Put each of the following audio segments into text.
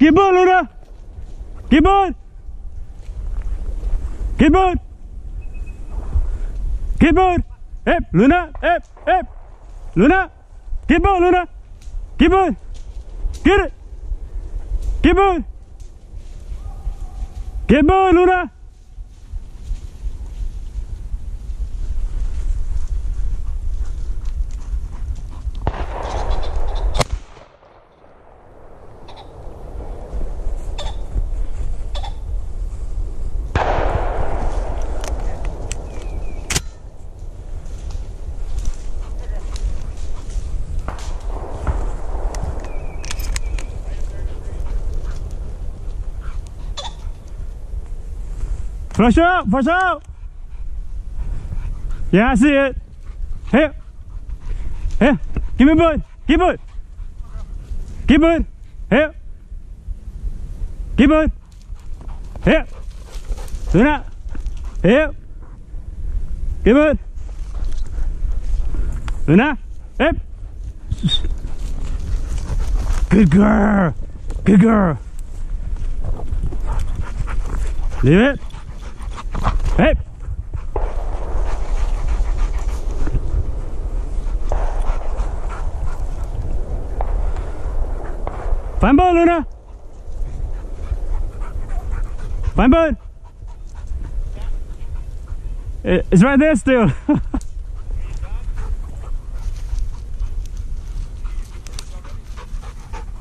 Keep on, Luna. Keep on. Keep on. Keep on. Up, Luna. Up, up. Luna. Keep on, Luna. Keep on. Get it. Keep on. Keep on, Luna. Flush out, flush out. Yeah, I see it. Here. Here. Give me a bud. Give it. Give it. Here. Give it. Here. Luna. Here. Give it. Luna. Hip. Good girl. Good girl. Leave it. Hey! Fine ball, Luna. Fine ball. Uh, it's right there still.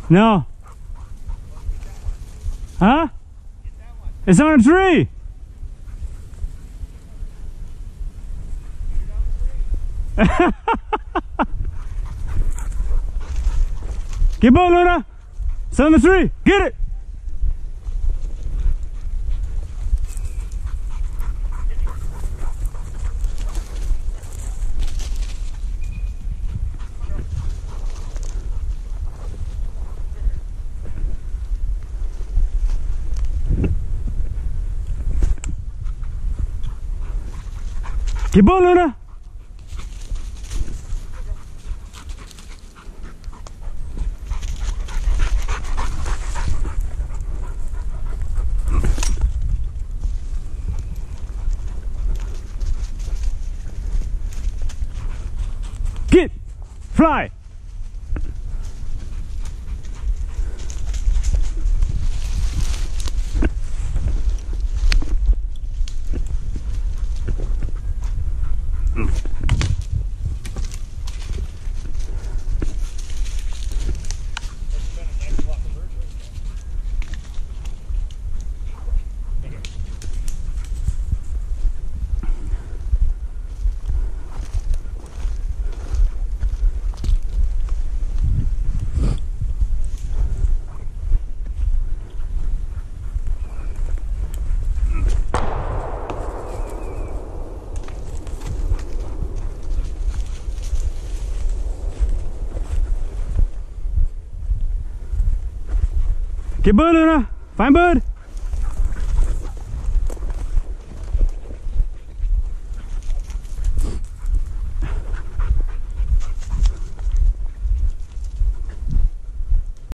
no. Huh? It's on a tree. Get on, Luna. Seven to three. Get it. Keep on, Luna. Get! Fly! Get bird, Luna. Find bird.